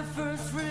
My first real.